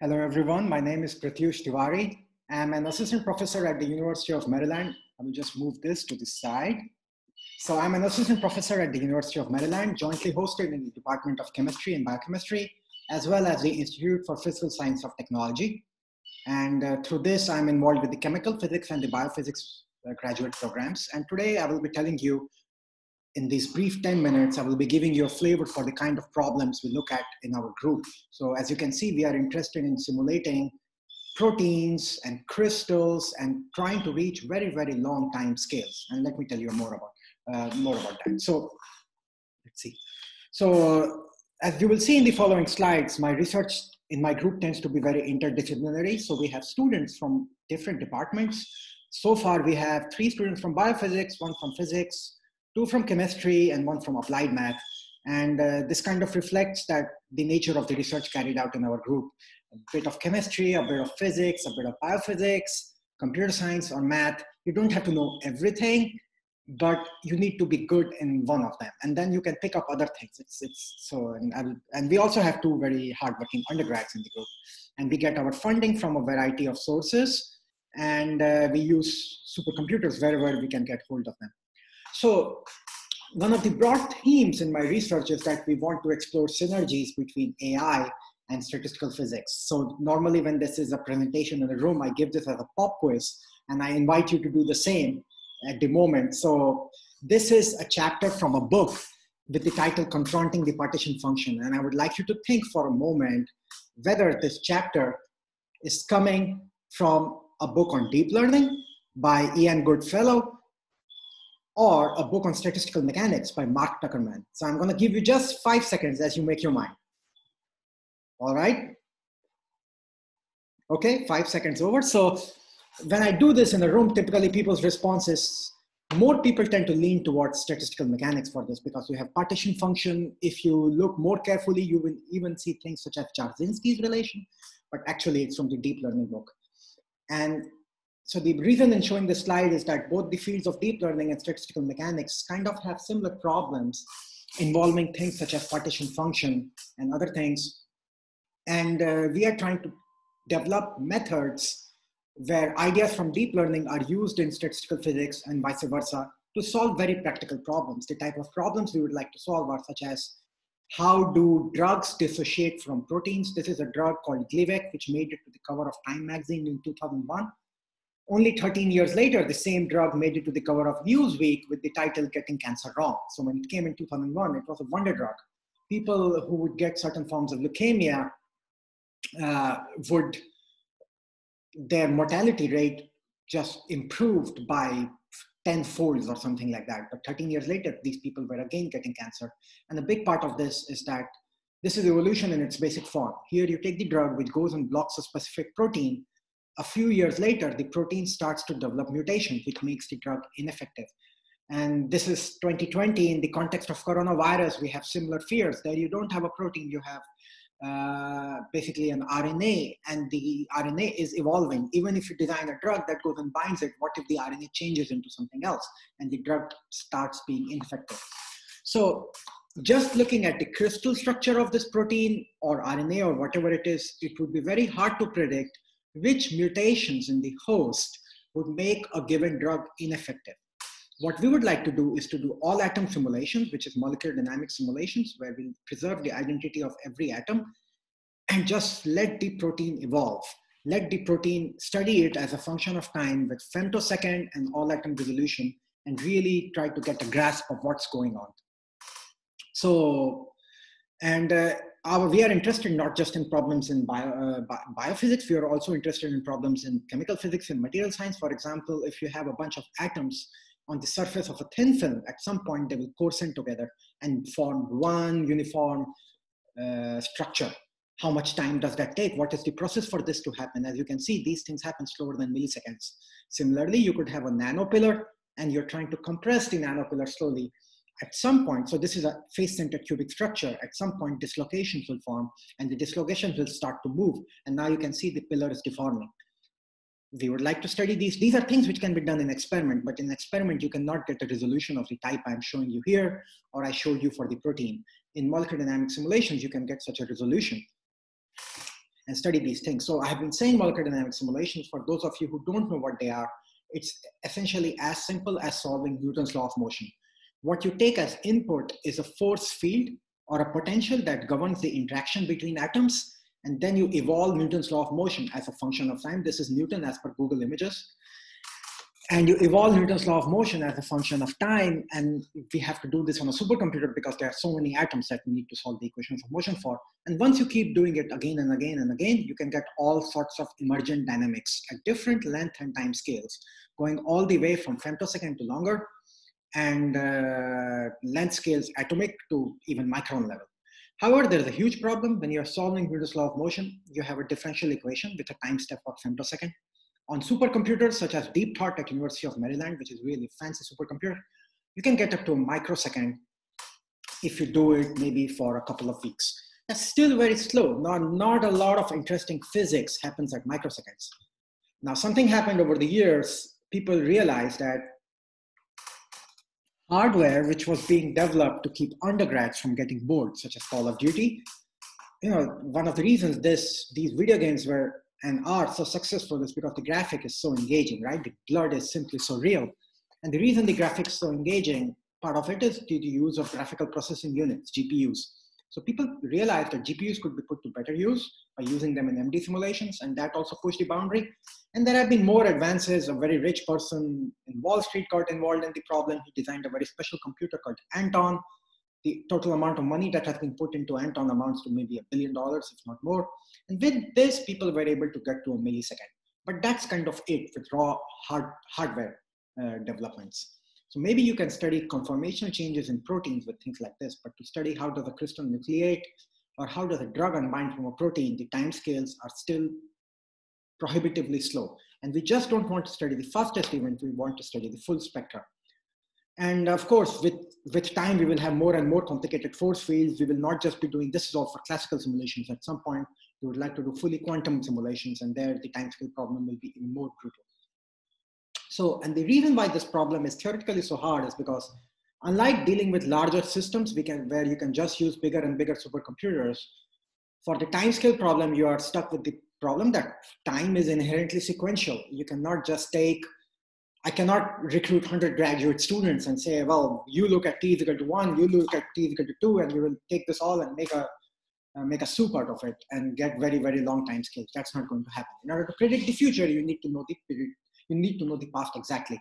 Hello, everyone. My name is Pratyush Tiwary. I'm an assistant professor at the University of Maryland. I will just move this to the side. So I'm an assistant professor at the University of Maryland, jointly hosted in the Department of Chemistry and Biochemistry, as well as the Institute for Physical Science of Technology. And uh, through this, I'm involved with the chemical physics and the biophysics uh, graduate programs. And today I will be telling you in these brief 10 minutes, I will be giving you a flavor for the kind of problems we look at in our group. So as you can see, we are interested in simulating proteins and crystals and trying to reach very, very long time scales. And let me tell you more about, uh, more about that. So let's see. So as you will see in the following slides, my research in my group tends to be very interdisciplinary. So we have students from different departments. So far, we have three students from biophysics, one from physics, two from chemistry and one from applied math. And uh, this kind of reflects that the nature of the research carried out in our group. A bit of chemistry, a bit of physics, a bit of biophysics, computer science or math. You don't have to know everything, but you need to be good in one of them. And then you can pick up other things. It's, it's so, and, and we also have two very hardworking undergrads in the group. And we get our funding from a variety of sources. And uh, we use supercomputers wherever we can get hold of them. So one of the broad themes in my research is that we want to explore synergies between AI and statistical physics. So normally when this is a presentation in a room, I give this as a pop quiz and I invite you to do the same at the moment. So this is a chapter from a book with the title Confronting the Partition Function. And I would like you to think for a moment whether this chapter is coming from a book on deep learning by Ian Goodfellow or a book on statistical mechanics by Mark Tuckerman. So I'm going to give you just five seconds as you make your mind. All right? Okay, five seconds over. So when I do this in a room, typically people's responses, more people tend to lean towards statistical mechanics for this because you have partition function. If you look more carefully, you will even see things such as Jarzynski's relation, but actually it's from the deep learning book. And so the reason in showing this slide is that both the fields of deep learning and statistical mechanics kind of have similar problems involving things such as partition function and other things. And uh, we are trying to develop methods where ideas from deep learning are used in statistical physics and vice versa to solve very practical problems. The type of problems we would like to solve are such as how do drugs dissociate from proteins? This is a drug called Glivec, which made it to the cover of Time magazine in 2001 only 13 years later, the same drug made it to the cover of Newsweek with the title Getting Cancer Wrong. So when it came in 2001, it was a wonder drug. People who would get certain forms of leukemia uh, would, their mortality rate just improved by tenfold or something like that. But 13 years later, these people were again getting cancer. And a big part of this is that this is evolution in its basic form. Here you take the drug which goes and blocks a specific protein a few years later, the protein starts to develop mutation, which makes the drug ineffective. And this is 2020 in the context of coronavirus, we have similar fears that you don't have a protein, you have uh, basically an RNA, and the RNA is evolving. Even if you design a drug that goes and binds it, what if the RNA changes into something else and the drug starts being ineffective? So just looking at the crystal structure of this protein or RNA or whatever it is, it would be very hard to predict which mutations in the host would make a given drug ineffective. What we would like to do is to do all atom simulations, which is molecular dynamic simulations, where we preserve the identity of every atom and just let the protein evolve. Let the protein study it as a function of time with femtosecond and all atom resolution and really try to get a grasp of what's going on. So, and uh, our, we are interested not just in problems in bio, uh, biophysics, we are also interested in problems in chemical physics and material science. For example, if you have a bunch of atoms on the surface of a thin film, at some point they will coarsen together and form one uniform uh, structure. How much time does that take? What is the process for this to happen? As you can see, these things happen slower than milliseconds. Similarly, you could have a nanopillar and you're trying to compress the nanopillar slowly at some point, so this is a face-centered cubic structure, at some point dislocations will form and the dislocations will start to move. And now you can see the pillar is deforming. We would like to study these. These are things which can be done in experiment, but in experiment, you cannot get the resolution of the type I'm showing you here, or I showed you for the protein. In molecular dynamic simulations, you can get such a resolution. and study these things. So I have been saying molecular dynamic simulations for those of you who don't know what they are. It's essentially as simple as solving Newton's law of motion. What you take as input is a force field or a potential that governs the interaction between atoms. And then you evolve Newton's law of motion as a function of time. This is Newton as per Google Images and you evolve Newton's law of motion as a function of time. And we have to do this on a supercomputer because there are so many atoms that we need to solve the equations of motion for. And once you keep doing it again and again and again, you can get all sorts of emergent dynamics at different length and time scales, going all the way from femtosecond to longer and uh, length scales atomic to even micron level. However, there's a huge problem when you're solving Newton's law of motion. You have a differential equation with a time step of femtosecond on supercomputers such as Deep Thought at University of Maryland, which is really fancy supercomputer, you can get up to a microsecond if you do it maybe for a couple of weeks. That's still very slow. Not, not a lot of interesting physics happens at microseconds. Now, something happened over the years. People realized that hardware which was being developed to keep undergrads from getting bored, such as Call of Duty, you know, one of the reasons this these video games were and are so successful is because the graphic is so engaging, right? The blood is simply so real. And the reason the graphic is so engaging, part of it is due to use of graphical processing units, GPUs. So people realized that GPUs could be put to better use by using them in MD simulations, and that also pushed the boundary. And there have been more advances. A very rich person in Wall Street got involved in the problem. He designed a very special computer called Anton, the total amount of money that has been put into Anton amounts to maybe a billion dollars, if not more. And with this, people were able to get to a millisecond. But that's kind of it with raw hard, hardware uh, developments. So maybe you can study conformational changes in proteins with things like this, but to study how does a crystal nucleate or how does a drug unbind from a protein, the timescales are still prohibitively slow. And we just don't want to study the fastest event, we want to study the full spectrum. And of course, with, with time, we will have more and more complicated force fields. We will not just be doing this is all for classical simulations. At some point, we would like to do fully quantum simulations, and there the timescale problem will be even more brutal. So, and the reason why this problem is theoretically so hard is because unlike dealing with larger systems, we can where you can just use bigger and bigger supercomputers, for the timescale problem, you are stuck with the problem that time is inherently sequential. You cannot just take I cannot recruit 100 graduate students and say, well, you look at t is equal to 1, you look at t is equal to 2, and you will take this all and make a, uh, make a soup out of it and get very, very long time scales. That's not going to happen. In order to predict the future, you need to know the you need to know the past exactly.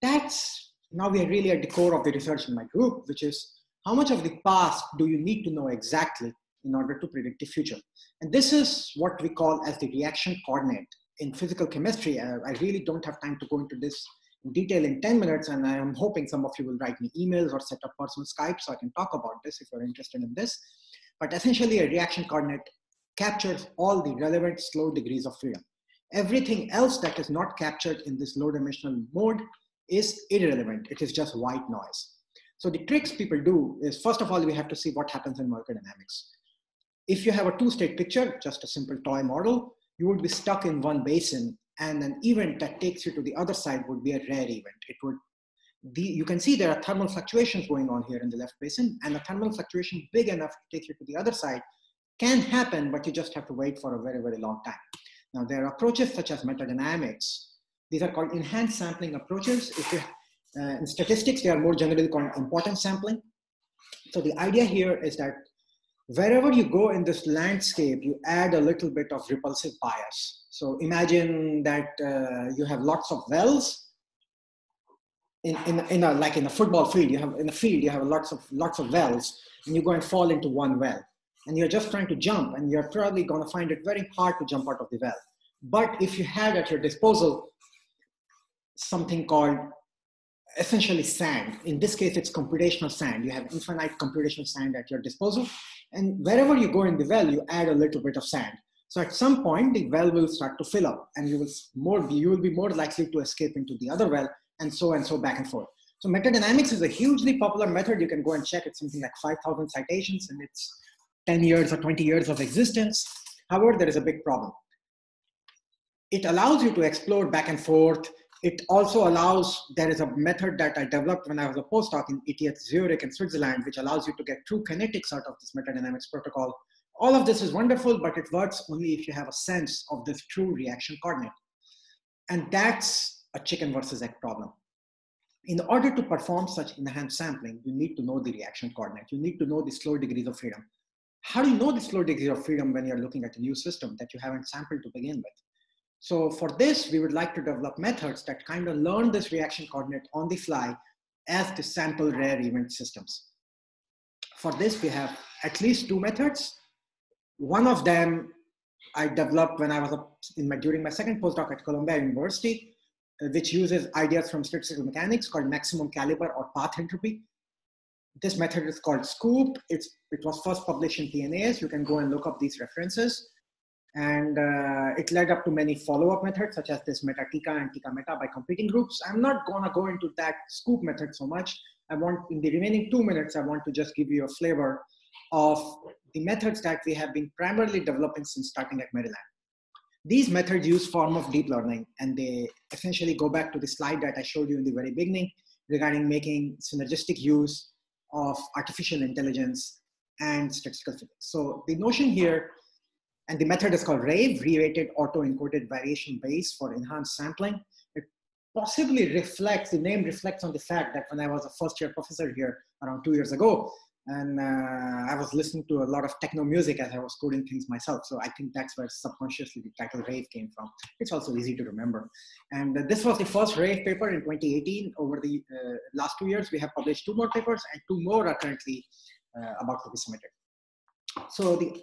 That's now we are really at the core of the research in my group, which is how much of the past do you need to know exactly in order to predict the future? And this is what we call as the reaction coordinate in physical chemistry. Uh, I really don't have time to go into this in detail in 10 minutes, and I am hoping some of you will write me emails or set up personal Skype so I can talk about this if you're interested in this. But essentially, a reaction coordinate captures all the relevant slow degrees of freedom. Everything else that is not captured in this low dimensional mode is irrelevant. It is just white noise. So the tricks people do is, first of all, we have to see what happens in molecular dynamics. If you have a two-state picture, just a simple toy model, you would be stuck in one basin and an event that takes you to the other side would be a rare event. It would the, you can see there are thermal fluctuations going on here in the left basin and a thermal fluctuation big enough to take you to the other side can happen, but you just have to wait for a very, very long time. Now there are approaches such as metadynamics. These are called enhanced sampling approaches. If you, uh, in statistics, they are more generally called importance sampling. So the idea here is that wherever you go in this landscape, you add a little bit of repulsive bias. So imagine that uh, you have lots of wells in, in, in a, like in a football field, you have in a field, you have lots of, lots of wells and you go and fall into one well and you're just trying to jump and you're probably going to find it very hard to jump out of the well. But if you had at your disposal something called essentially sand. In this case, it's computational sand. You have infinite computational sand at your disposal. And wherever you go in the well, you add a little bit of sand. So at some point, the well will start to fill up and you will, more, you will be more likely to escape into the other well and so and so back and forth. So metadynamics is a hugely popular method. You can go and check. It's something like 5,000 citations and it's 10 years or 20 years of existence. However, there is a big problem. It allows you to explore back and forth it also allows, there is a method that I developed when I was a postdoc in ETH Zurich in Switzerland, which allows you to get true kinetics out of this metadynamics protocol All of this is wonderful, but it works only if you have a sense of this true reaction coordinate. And that's a chicken versus egg problem. In order to perform such enhanced sampling, you need to know the reaction coordinate. You need to know the slow degrees of freedom. How do you know the slow degrees of freedom when you're looking at a new system that you haven't sampled to begin with? So for this, we would like to develop methods that kind of learn this reaction coordinate on the fly as the sample rare event systems. For this, we have at least two methods. One of them I developed when I was in my, during my second postdoc at Columbia University, uh, which uses ideas from statistical mechanics called maximum caliber or path entropy. This method is called SGOOP. It's, it was first published in PNAS. You can go and look up these references. And uh, it led up to many follow-up methods, such as this meta-TICA and TICA-meta by competing groups. I'm not gonna go into that SGOOP method so much. I want, in the remaining two minutes, I want to just give you a flavor of the methods that we have been primarily developing since starting at Maryland. These methods use form of deep learning, and they essentially go back to the slide that I showed you in the very beginning regarding making synergistic use of artificial intelligence and statistical physics. So the notion here and the method is called RAVE, Reweighted Auto-Encoded Variation Bayes for Enhanced Sampling. It possibly reflects, the name reflects on the fact that when I was a first year professor here around two years ago, and uh, I was listening to a lot of techno music as I was coding things myself. So I think that's where subconsciously the title Rave came from. It's also easy to remember. And uh, this was the first Rave paper in 2018. Over the uh, last two years, we have published two more papers and two more are currently uh, about to be submitted. So the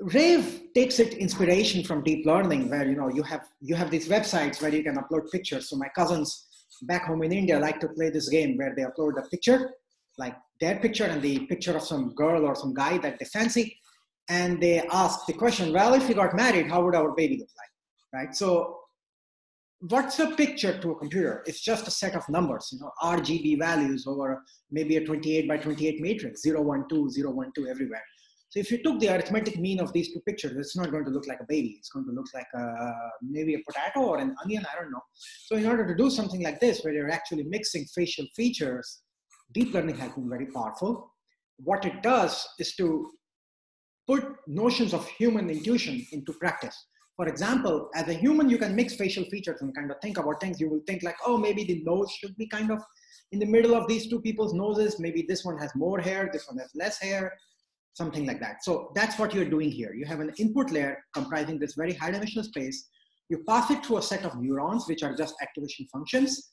Rave takes its inspiration from deep learning, where you know you have you have these websites where you can upload pictures. So my cousins back home in India like to play this game where they upload a picture, like their picture and the picture of some girl or some guy that they fancy, and they ask the question, well, if we got married, how would our baby look like, right? So what's a picture to a computer? It's just a set of numbers, you know, RGB values over maybe a 28 by 28 matrix, 0, 1, 2, 0, 1, 2 everywhere. So if you took the arithmetic mean of these two pictures, it's not going to look like a baby. It's going to look like a, maybe a potato or an onion, I don't know. So in order to do something like this, where you're actually mixing facial features, deep learning has been very powerful. What it does is to put notions of human intuition into practice. For example, as a human, you can mix facial features and kind of think about things. You will think like, oh, maybe the nose should be kind of in the middle of these two people's noses. Maybe this one has more hair, this one has less hair something like that. So that's what you're doing here. You have an input layer comprising this very high dimensional space. You pass it through a set of neurons, which are just activation functions.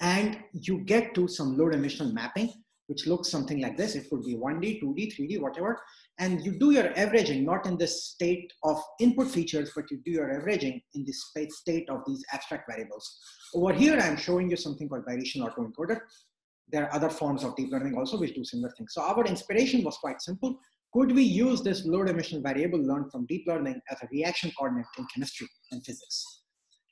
And you get to some low dimensional mapping, which looks something like this. It could be 1D, 2D, 3D, whatever. And you do your averaging, not in this state of input features, but you do your averaging in the state of these abstract variables. Over here, I'm showing you something called variational autoencoder there are other forms of deep learning also which do similar things. So our inspiration was quite simple. Could we use this low dimensional variable learned from deep learning as a reaction coordinate in chemistry and physics?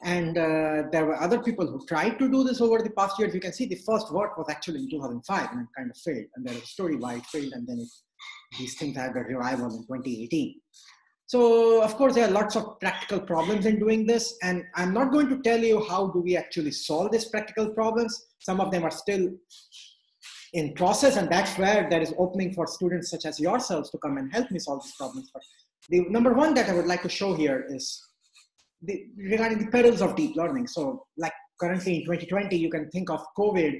And uh, there were other people who tried to do this over the past years. You can see the first work was actually in 2005 and it kind of failed. And there is a story why it failed and then it, these things had a revival in 2018. So of course, there are lots of practical problems in doing this. And I'm not going to tell you how do we actually solve these practical problems. Some of them are still in process and that's where there is opening for students such as yourselves to come and help me solve these problems. But the number one that I would like to show here is the, regarding the perils of deep learning. So like currently in 2020, you can think of COVID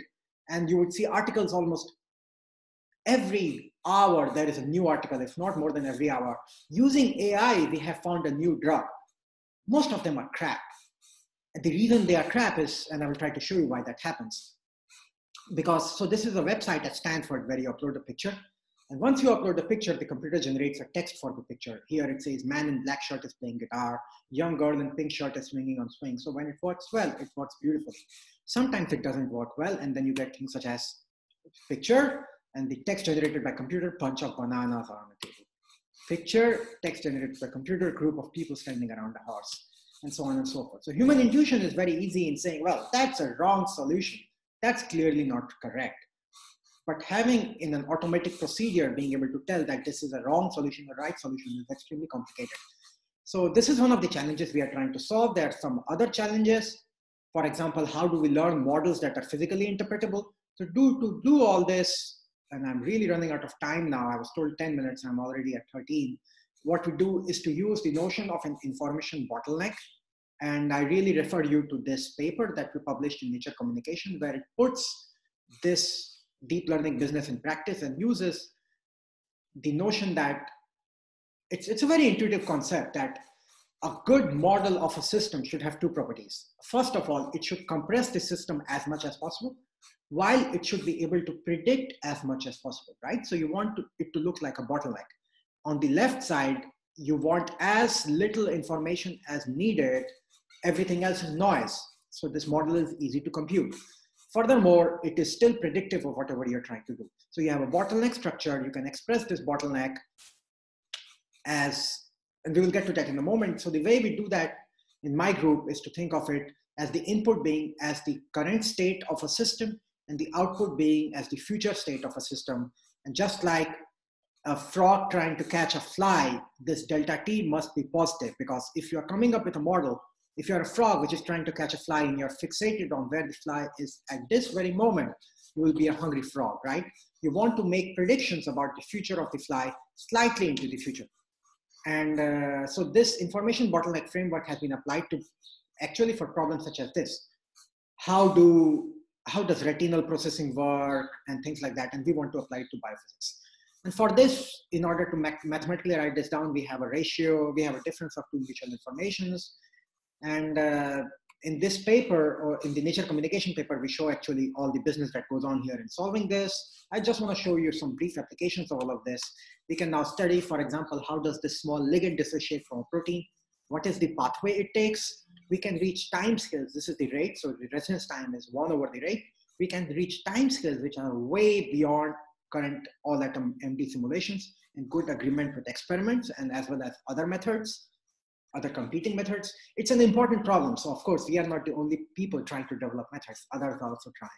and you would see articles almost every hour there is a new article, if not more than every hour. Using AI, we have found a new drug. Most of them are crap. And the reason they are crap is, and I will try to show you why that happens. Because, so this is a website at Stanford where you upload a picture. And once you upload the picture, the computer generates a text for the picture. Here it says, man in black shirt is playing guitar, young girl in pink shirt is swinging on swing. So when it works well, it works beautifully. Sometimes it doesn't work well, and then you get things such as picture, and the text generated by computer, bunch of bananas are on the table. Picture, text generated by computer, group of people standing around a horse, and so on and so forth. So human intuition is very easy in saying, well, that's a wrong solution. That's clearly not correct. But having in an automatic procedure, being able to tell that this is a wrong solution, a right solution is extremely complicated. So this is one of the challenges we are trying to solve. There are some other challenges. For example, how do we learn models that are physically interpretable? So do, to do all this, and I'm really running out of time now. I was told 10 minutes, I'm already at 13. What we do is to use the notion of an information bottleneck. And I really refer you to this paper that we published in Nature Communication, where it puts this deep learning business in practice and uses the notion that it's, it's a very intuitive concept that a good model of a system should have two properties. First of all, it should compress the system as much as possible, while it should be able to predict as much as possible, right? So you want to, it to look like a bottleneck. On the left side, you want as little information as needed. Everything else is noise. So this model is easy to compute. Furthermore, it is still predictive of whatever you're trying to do. So you have a bottleneck structure. You can express this bottleneck as, and we will get to that in a moment. So the way we do that in my group is to think of it as the input being as the current state of a system and the output being as the future state of a system. And just like a frog trying to catch a fly, this delta t must be positive because if you're coming up with a model, if you're a frog which is trying to catch a fly and you're fixated on where the fly is at this very moment, you will be a hungry frog, right? You want to make predictions about the future of the fly slightly into the future. And uh, so this information bottleneck framework has been applied to actually for problems such as this. How do how does retinal processing work and things like that. And we want to apply it to biophysics. And for this, in order to mathematically write this down, we have a ratio, we have a difference of two mutual informations. And uh, in this paper, or in the Nature Communication paper, we show actually all the business that goes on here in solving this. I just want to show you some brief applications of all of this. We can now study, for example, how does this small ligand dissociate from a protein? What is the pathway it takes? We can reach time scales. This is the rate. So the residence time is one over the rate. We can reach time scales which are way beyond current all atom MD simulations in good agreement with experiments and as well as other methods, other competing methods. It's an important problem. So of course, we are not the only people trying to develop methods. Others are also trying.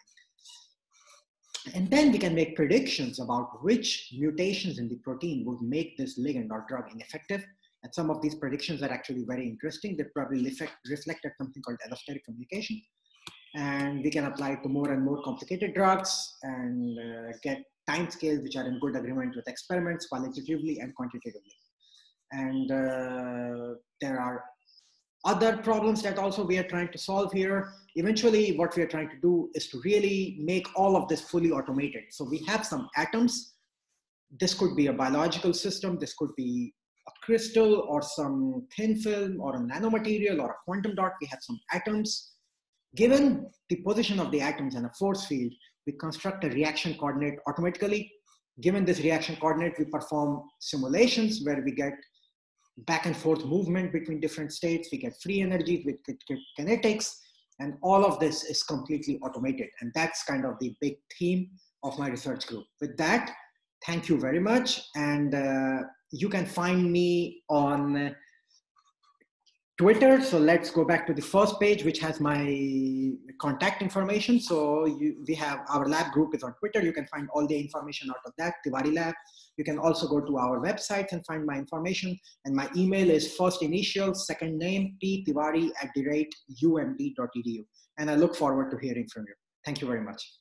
And then we can make predictions about which mutations in the protein would make this ligand or drug ineffective and some of these predictions are actually very interesting. They probably reflect, reflected something called allosteric communication. And we can apply it to more and more complicated drugs and uh, get time scales which are in good agreement with experiments qualitatively and quantitatively. And uh, there are other problems that also we are trying to solve here. Eventually, what we are trying to do is to really make all of this fully automated. So we have some atoms. This could be a biological system. This could be a crystal or some thin film or a nanomaterial or a quantum dot, we have some atoms. Given the position of the atoms and a force field, we construct a reaction coordinate automatically. Given this reaction coordinate, we perform simulations where we get back and forth movement between different states. We get free energy, we get kinetics, and all of this is completely automated. And that's kind of the big theme of my research group. With that, thank you very much. And uh, you can find me on Twitter. So let's go back to the first page, which has my contact information. So you, we have our lab group is on Twitter. You can find all the information out of that, Tiwary Lab. You can also go to our website and find my information. And my email is first initial, second name, p tiwary at the rate umd.edu. And I look forward to hearing from you. Thank you very much.